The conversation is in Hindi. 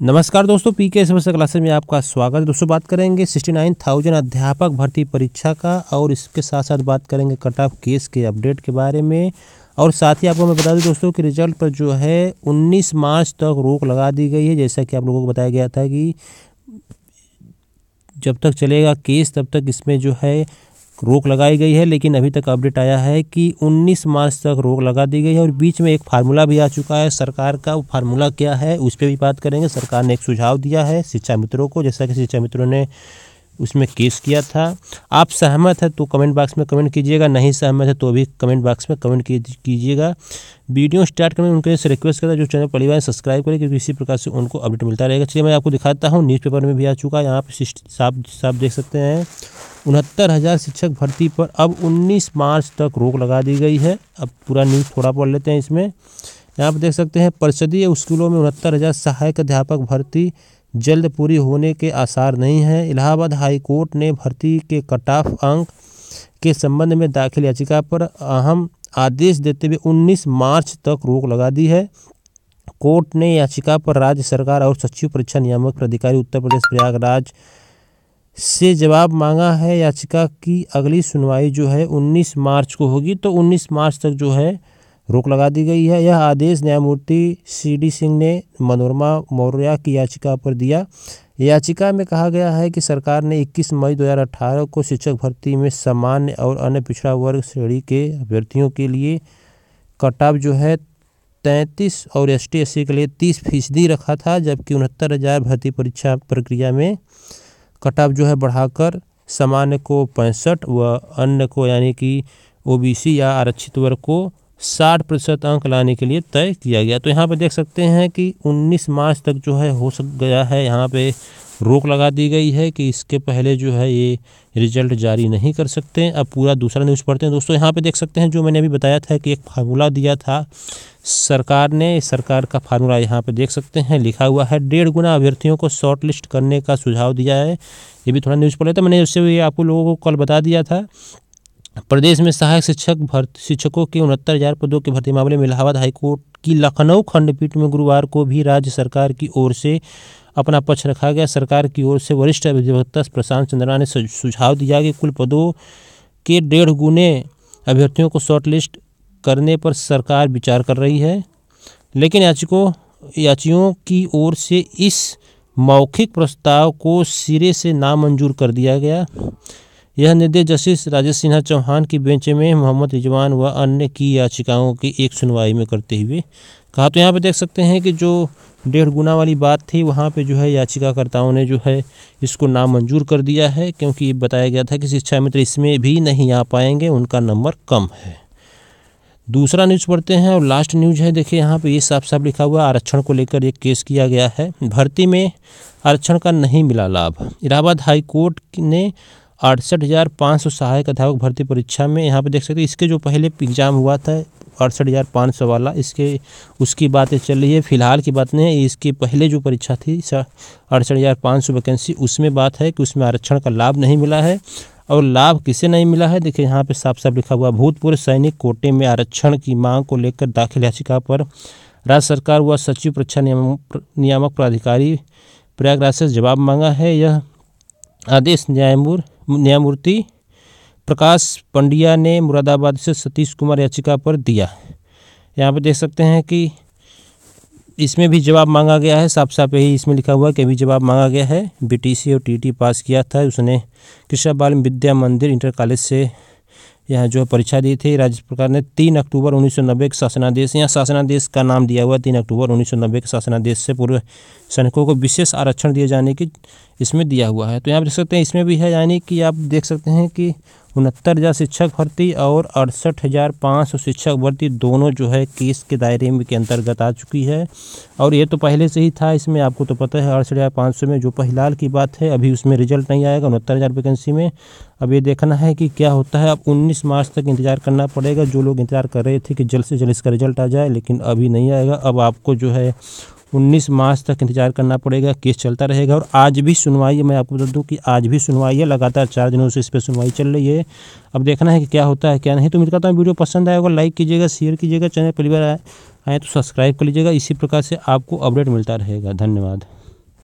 नमस्कार दोस्तों, पी के समस्या क्लासेज में आपका स्वागत। है दोस्तों, बात करेंगे सिक्सटी नाइन थाउज़ेंड अध्यापक भर्ती परीक्षा का और इसके साथ साथ बात करेंगे कट ऑफ़ केस के अपडेट के बारे में। और साथ ही आपको मैं बता दूँ दोस्तों कि रिज़ल्ट पर जो है 19 मार्च तक रोक लगा दी गई है, जैसा कि आप लोगों को बताया गया था कि जब तक चलेगा केस, तब तक इसमें जो है रोक लगाई गई है, लेकिन अभी तक अपडेट आया है कि 19 मार्च तक रोक लगा दी गई है और बीच में एक फार्मूला भी आ चुका है। सरकार का वो फार्मूला क्या है, उस पर भी बात करेंगे। सरकार ने एक सुझाव दिया है शिक्षा मित्रों को, जैसा कि शिक्षा मित्रों ने उसमें केस किया था। आप सहमत है तो कमेंट बॉक्स में कमेंट कीजिएगा, नहीं सहमत है तो भी कमेंट बॉक्स में कमेंट कीजिएगा। वीडियो स्टार्ट करने उनके से रिक्वेस्ट करता जो चैनल बार सब्सक्राइब करें, क्योंकि इसी प्रकार से उनको अपडेट मिलता रहेगा। चलिए मैं आपको दिखाता हूँ, न्यूज़पेपर में भी आ चुका है, यहाँ पर साफ़ साफ़ देख सकते हैं। उनहत्तर हज़ार शिक्षक भर्ती पर अब 19 मार्च तक रोक लगा दी गई है। अब पूरा न्यूज़ थोड़ा पढ़ लेते हैं इसमें। यहाँ पर देख सकते हैं, परिषदीय स्कूलों में उनहत्तर हज़ार सहायक अध्यापक भर्ती जल्द पूरी होने के आसार नहीं हैं। इलाहाबाद हाई कोर्ट ने भर्ती के कट ऑफ़ अंक के संबंध में दाखिल याचिका पर अहम आदेश देते हुए 19 मार्च तक रोक लगा दी है। कोर्ट ने याचिका पर राज्य सरकार और सचिव परीक्षा नियामक प्राधिकारी उत्तर प्रदेश प्रयागराज से जवाब मांगा है याचिका की अगली सुनवाई जो है 19 मार्च को होगी। तो 19 मार्च तक जो है रोक लगा दी गई है। यह आदेश न्यायमूर्ति सी डी सिंह ने मनोरमा मौर्य की याचिका पर दिया। याचिका में कहा गया है कि सरकार ने 21 मई 2018 को शिक्षक भर्ती में सामान्य और अन्य पिछड़ा वर्ग श्रेणी के अभ्यर्थियों के लिए कटाव जो है तैंतीस और एस टी के लिए तीस फ़ीसदी रखा था, जबकि उनहत्तर हज़ार भर्ती परीक्षा प्रक्रिया में कटाव जो है बढ़ाकर सामान्य को पैंसठ व अन्य को यानी कि ओबीसी या आरक्षित वर्ग को साठ प्रतिशत अंक लाने के लिए तय किया गया। तो यहाँ पे देख सकते हैं कि 19 मार्च तक जो है हो सक गया है। यहाँ पे रोक लगा दी गई है कि इसके पहले जो है ये रिज़ल्ट जारी नहीं कर सकते। अब पूरा दूसरा न्यूज़ पढ़ते हैं। दोस्तों, यहाँ पे देख सकते हैं जो मैंने अभी बताया था कि एक फार्मूला दिया था। सरकार ने, सरकार का फार्मूला यहाँ पे देख सकते हैं। लिखा हुआ है, डेढ़ गुना अभ्यर्थियों को शॉर्ट लिस्ट करने का सुझाव दिया है। ये भी थोड़ा न्यूज़ पढ़ लेते मैंने उससे भी आपको लोगों को कल बता दिया था। प्रदेश में सहायक शिक्षक भर्ती शिक्षकों के उनहत्तर हज़ार पदों के भर्ती मामले में इलाहाबाद हाईकोर्ट की लखनऊ खंडपीठ में गुरुवार को भी राज्य सरकार की ओर से अपना पक्ष रखा गया। सरकार की ओर से वरिष्ठ अधिवक्ता प्रशांत चंद्रा ने सुझाव दिया कि कुल पदों के डेढ़ गुने अभ्यर्थियों को शॉर्टलिस्ट करने पर सरकार विचार कर रही है। लेकिन याचिकों, याचियों की ओर से इस मौखिक प्रस्ताव को सिरे से नामंजूर कर दिया गया। यह निर्देश जस्टिस राजेश सिन्हा चौहान की बेंच में मोहम्मद रिजवान व अन्य की याचिकाओं की एक सुनवाई में करते हुए कहा। तो यहाँ पे देख सकते हैं कि जो डेढ़ गुना वाली बात थी, वहाँ पे जो है याचिकाकर्ताओं ने जो है इसको नामंजूर कर दिया है, क्योंकि बताया गया था कि शिक्षा मित्र इसमें भी नहीं आ पाएँगे, उनका नंबर कम है। दूसरा न्यूज़ पढ़ते हैं और लास्ट न्यूज़ है, देखिए यहाँ पे ये साफ़ साफ़ लिखा हुआ आरक्षण को लेकर एक केस किया गया है। भर्ती में आरक्षण का नहीं मिला लाभ। इलाहाबाद हाई कोर्ट ने अड़सठ हज़ार पाँच सौ सहायक अध्यापक भर्ती परीक्षा में यहाँ पे देख सकते हैं, इसके जो पहले एग्ज़ाम हुआ था, अड़सठ हज़ार पाँच सौ वाला, इसके, उसकी बातें चल रही है, फ़िलहाल की बात नहीं है, इसकी पहले जो परीक्षा थी अड़सठ हज़ार पाँच सौ वैकेंसी, उसमें बात है कि उसमें आरक्षण का लाभ नहीं मिला है, और लाभ किसे नहीं मिला है, देखिए यहाँ पे साफ़ साफ़ लिखा हुआ, भूतपूर्व सैनिक कोटे में आरक्षण की मांग को लेकर दाखिल याचिका पर, राज्य सरकार व सचिव परीक्षा नियामक प्राधिकारी प्रयागराज से जवाब मांगा है, यह आदेश न्यायमूर्ति न्यायमूर्ति प्रकाश पंड्या ने मुरादाबाद से सतीश कुमार याचिका पर दिया। यहाँ पर देख सकते हैं कि इसमें भी जवाब मांगा गया है साफ़ साफ़ यही इसमें लिखा हुआ है कि अभी जवाब मांगा गया है। बीटीसी और टीटी पास किया था, उसने कृष्णा बाल विद्या मंदिर इंटर कॉलेज से यहाँ जो है परीक्षा दी थी, राज्य सरकार ने तीन अक्टूबर उन्नीस सौ नब्बे के शासनादेश, यहाँ शासनादेश का नाम दिया हुआ तीन अक्टूबर उन्नीस सौ नब्बे के शासनादेश से पूर्व सैनिकों को विशेष आरक्षण दिए जाने की इसमें दिया हुआ है। तो यहाँ देख सकते हैं, इसमें भी है, यानी कि आप देख सकते हैं कि उनहत्तर हज़ार शिक्षक भर्ती और अड़सठ हज़ार पाँच सौ शिक्षक भर्ती दोनों जो है केस के दायरे में के अंतर्गत आ चुकी है। और ये तो पहले से ही था, इसमें आपको तो पता है अड़सठ हज़ार पाँच सौ में जो फ़िलहाल की बात है, अभी उसमें रिज़ल्ट नहीं आएगा उनहत्तर हज़ार वैकेंसी में। अब ये देखना है कि क्या होता है, अब उन्नीस मार्च तक इंतज़ार करना पड़ेगा। जो लोग इंतज़ार कर रहे थे कि जल्द से जल्द इसका रिज़ल्ट आ जाए, लेकिन अभी नहीं आएगा। अब आपको जो है उन्नीस मार्च तक इंतज़ार करना पड़ेगा, केस चलता रहेगा और आज भी सुनवाई, मैं आपको बता दूँ कि आज भी सुनवाई है, लगातार चार दिनों से इस पर सुनवाई चल रही है। अब देखना है कि क्या होता है, क्या नहीं। तो उम्मीद करता हूँ वीडियो पसंद आएगा लाइक कीजिएगा, शेयर कीजिएगा, चैनल पहली बार आए आए तो सब्सक्राइब कर लीजिएगा। इसी प्रकार से आपको अपडेट मिलता रहेगा। धन्यवाद।